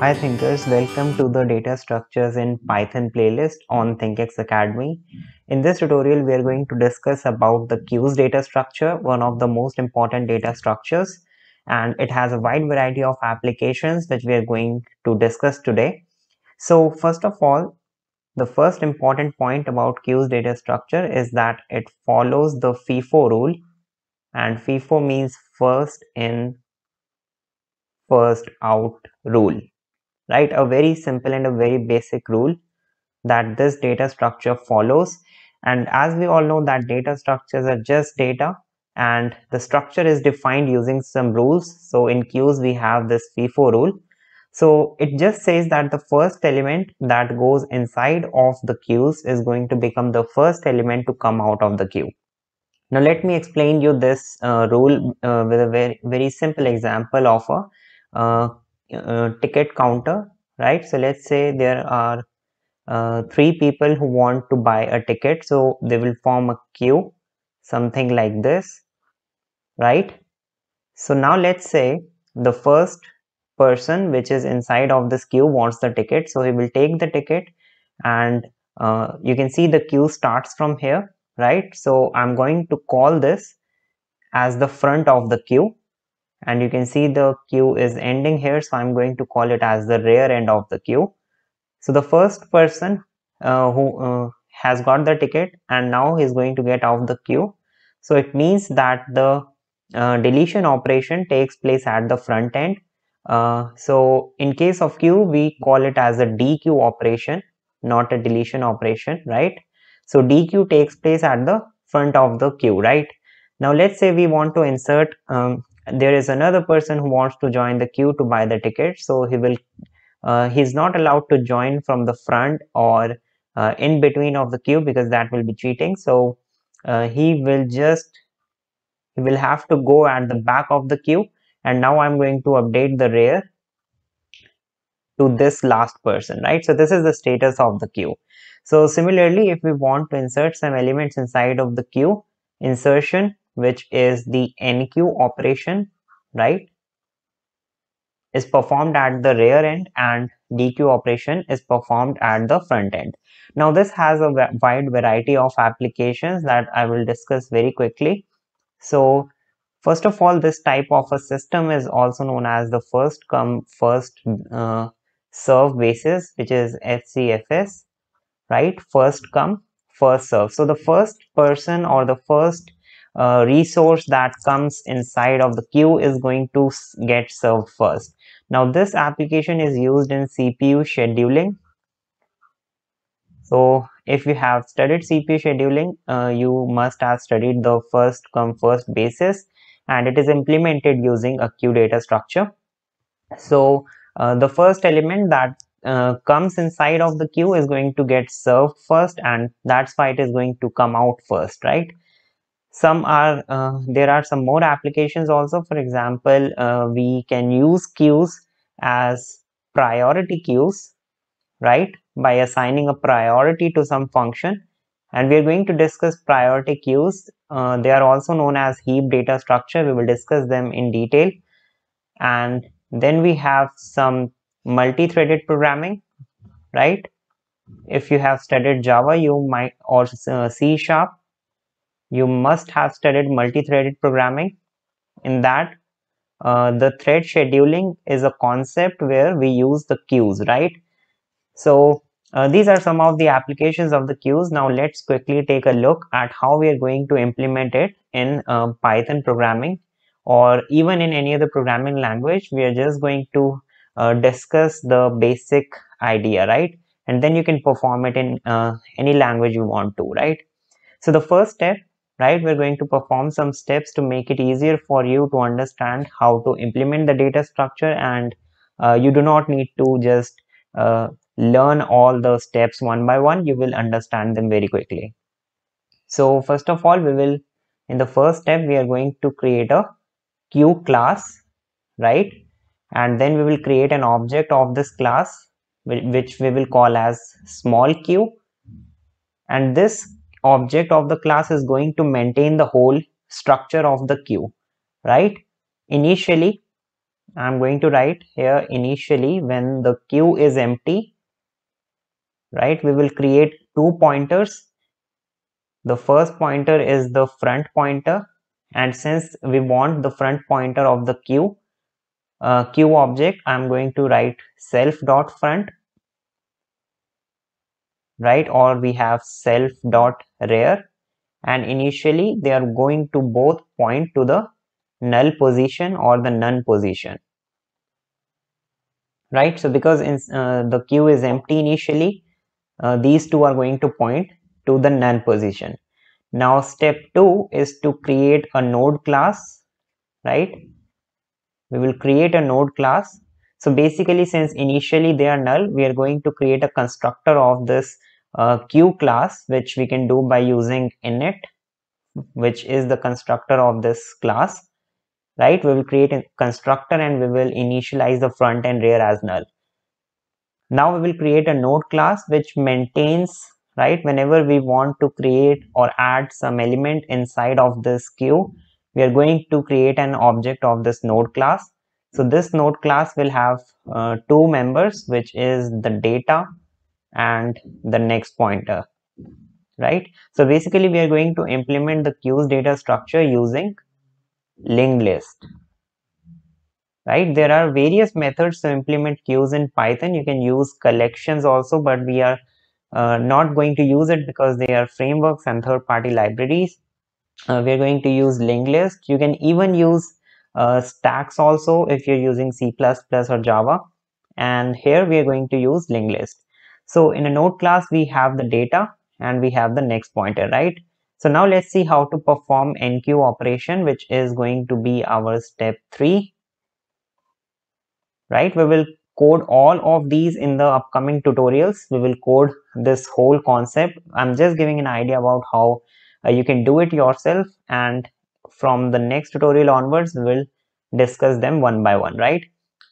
Hi thinkers, welcome to the data structures in Python playlist on ThinkX Academy. In this tutorial, we are going to discuss about the queues data structure, one of the most important data structures, and it has a wide variety of applications which we are going to discuss today. So first of all, the first important point about queues data structure is that it follows the FIFO rule and FIFO means first in first out rule right? A very simple and a very basic rule that this data structure follows. And as we all know that data structures are just data and the structure is defined using some rules. So in queues we have this FIFO rule. So it just says that the first element that goes inside of the queues is going to become the first element to come out of the queue. Now let me explain you this uh, rule uh, with a very very simple example of a uh, uh, ticket counter right? So let's say there are uh, three people who want to buy a ticket. So they will form a queue something like this right? So now let's say the first person which is inside of this queue wants the ticket. So he will take the ticket and uh, you can see the queue starts from here right? So i'm going to call this as the front of the queue and you can see the queue is ending here so i'm going to call it as the rear end of the queue. So the first person uh, who uh, has got the ticket and now he's going to get out the queue. So it means that the uh, deletion operation takes place at the front end. Uh, so in case of queue we call it as a dequeue operation not a deletion operation right? So dequeue takes place at the front of the queue right? Now let's say we want to insert um, there is another person who wants to join the queue to buy the ticket so he will uh, he's not allowed to join from the front or uh, in between of the queue because that will be cheating. So uh, he will just he will have to go at the back of the queue. And now i'm going to update the rear to this last person right? So this is the status of the queue. So similarly if we want to insert some elements inside of the queue insertion which is the enqueue operation right is performed at the rear end and dequeue operation is performed at the front end. Now this has a wide variety of applications that i will discuss very quickly. So first of all this type of a system is also known as the first come first uh, serve basis which is fcfs right? First come first serve. So the first person or the first uh, resource that comes inside of the queue is going to get served first. Now this application is used in CPU scheduling. So if you have studied CPU scheduling, uh, you must have studied the first come first basis and it is implemented using a queue data structure. So uh, the first element that uh, comes inside of the queue is going to get served first and that's why it is going to come out first, right? Some are uh, there are some more applications also. For example uh, we can use queues as priority queues right? By assigning a priority to some function. And we are going to discuss priority queues. Uh, they are also known as heap data structure. We will discuss them in detail. And then we have some multi-threaded programming right? If you have studied java you might or uh, c sharp you must have studied multi-threaded programming. In that uh, the thread scheduling is a concept where we use the queues right? So uh, these are some of the applications of the queues now let's quickly take a look at how we are going to implement it in uh, python programming or even in any other programming language. We are just going to uh, discuss the basic idea right? And then you can perform it in uh, any language you want to right? So the first step right? We're going to perform some steps to make it easier for you to understand how to implement the data structure and uh, you do not need to just uh, learn all the steps one by one. You will understand them very quickly. So first of all we will in the first step we are going to create a queue class right? And then we will create an object of this class which we will call as small queue. And this object of the class is going to maintain the whole structure of the queue right initially I'm going to write here initially when the queue is empty, right? We will create two pointers. The first pointer is the front pointer and since we want the front pointer of the queue, uh, queue object, I'm going to write self dot front, right? Or we have self dot rear. And initially they are going to both point to the null position or the none position. Right? So because in, uh, the queue is empty initially uh, these two are going to point to the none position. Now step two is to create a node class right? We will create a node class. So basically since initially they are null we are going to create a constructor of this uh, queue class which we can do by using init which is the constructor of this class right? We will create a constructor and we will initialize the front and rear as null. Now we will create a node class which maintains right? Whenever we want to create or add some element inside of this queue we are going to create an object of this node class. So this node class will have uh, two members which is the data and the next pointer right? So basically we are going to implement the queues data structure using linked list right? There are various methods to implement queues in python. You can use collections also but we are uh, not going to use it because they are frameworks and third-party libraries. Uh, we're going to use linked list. You can even use uh, stacks also if you're using c++ or java. And here we are going to use linked list so in a node class we have the data and we have the next pointer right so now let's see how to perform enqueue operation, which is going to be our step three, right? We will code all of these in the upcoming tutorials. We will code this whole concept. I'm just giving an idea about how uh, you can do it yourself. And from the next tutorial onwards, we will discuss them one by one, right?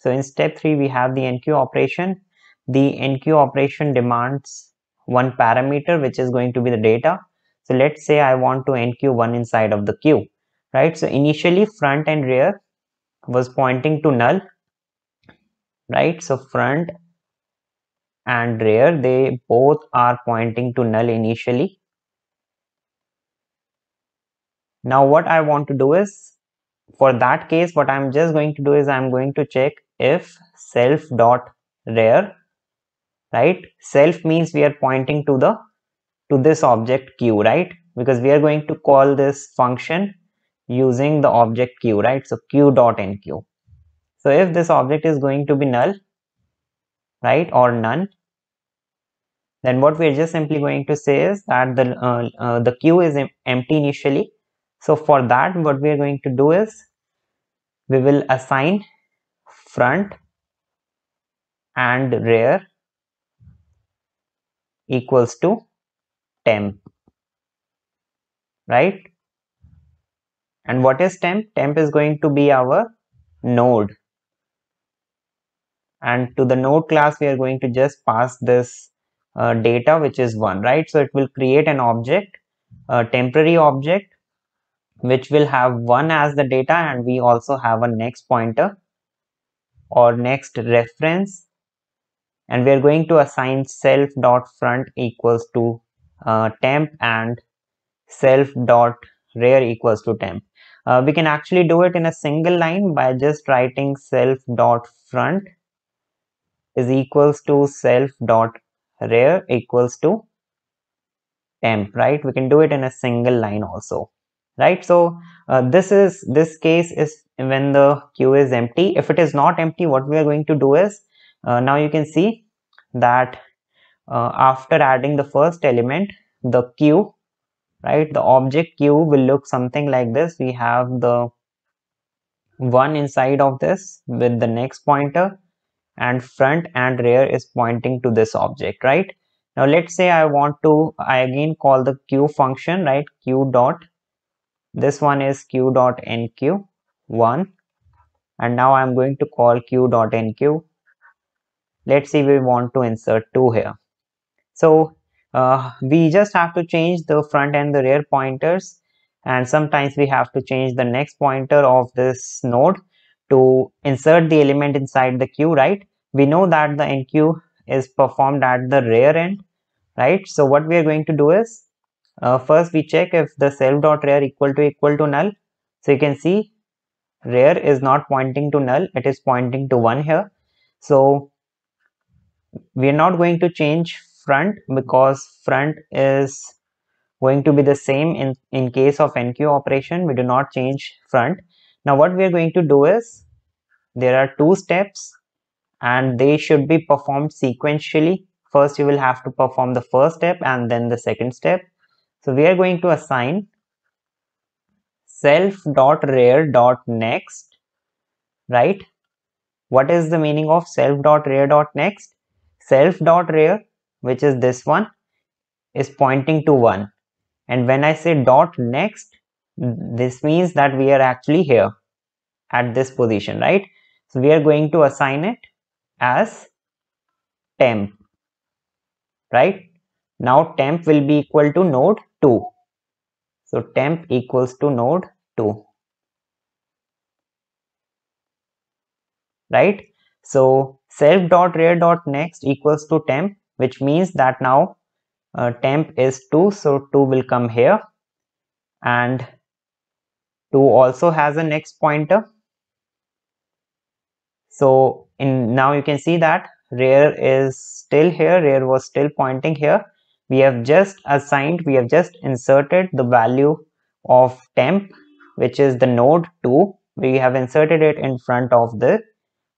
So in step three, we have the enqueue operation. The enqueue operation demands one parameter, which is going to be the data so let's say I want to enqueue one inside of the queue, right? So initially front and rear was pointing to null, right? So front and rear, they both are pointing to null initially. Now what I want to do is, for that case, what I'm just going to do is I'm going to check if self dot rear, right? Self means we are pointing to the to this object queue, right? Because we are going to call this function using the object queue, right? So queue dot enqueue. So if this object is going to be null, right, or none, then what we're just simply going to say is that the uh, uh, the queue is empty initially. So for that, what we are going to do is we will assign front and rear equals to temp right? And what is temp? Temp is going to be our node. And to the node class we are going to just pass this uh, data which is one right? So it will create an object a temporary object which will have one as the data and we also have a next pointer or next reference and we are going to assign self dot front equals to uh, temp and self dot rear equals to temp. Uh, we can actually do it in a single line by just writing self dot front is equals to self dot rear equals to temp right? We can do it in a single line also right? So uh, this is this case is when the queue is empty. If it is not empty what we are going to do is uh, now you can see that uh, after adding the first element the queue right the object queue will look something like this. We have the one inside of this with the next pointer and front and rear is pointing to this object right? Now let's say i want to i again call the queue function right queue dot. This one is queue dot enqueue 1 and now i'm going to call queue dot enqueue let's see we want to insert two here so uh, we just have to change the front and the rear pointers and sometimes we have to change the next pointer of this node to insert the element inside the queue, right? We know that the enqueue is performed at the rear end, right? So what we are going to do is, uh, first we check if the self dot rear equal to equal to null. So you can see rear is not pointing to null, it is pointing to 1 here. So we are not going to change front because front is going to be the same in, in case of enqueue operation. We do not change front. Now what we are going to do is, there are two steps and they should be performed sequentially. First you will have to perform the first step and then the second step. So we are going to assign self dot dot next, right? What is the meaning of self dot dot next? Self dot rear, which is this one, is pointing to 1 and when I say dot next this means that we are actually here at this position right? So we are going to assign it as temp right? Now temp will be equal to node 2 so temp equals to node 2 right? So self dot rear dot next equals to temp which means that now uh, temp is 2 so 2 will come here. And 2 also has a next pointer. So in now you can see that rear is still here rear was still pointing here. We have just assigned we have just inserted the value of temp which is the node 2 we have inserted it in front of the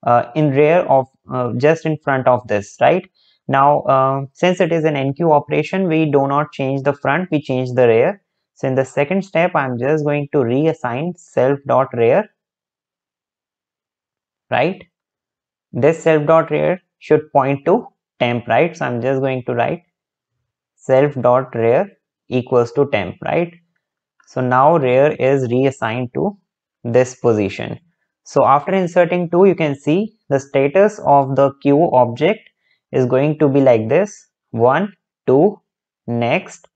uh, in rear of uh, just in front of this right now, uh, since it is an enqueue operation, we do not change the front, we change the rear. So in the second step, I'm just going to reassign self dot rear, right? This self dot rear should point to temp, right? So I'm just going to write self dot rear equals to temp, right? So now rear is reassigned to this position. So after inserting 2, you can see the status of the queue object is going to be like this. 1 2 next.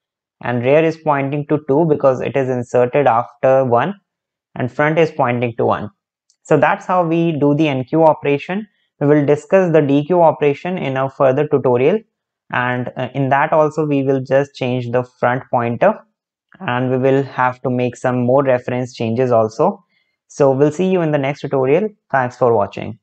And rear is pointing to 2 because it is inserted after 1 and front is pointing to 1 so that's how we do the enqueue operation. We will discuss the dequeue operation in a further tutorial. And uh, in that also we will just change the front pointer and we will have to make some more reference changes also so we'll see you in the next tutorial. Thanks for watching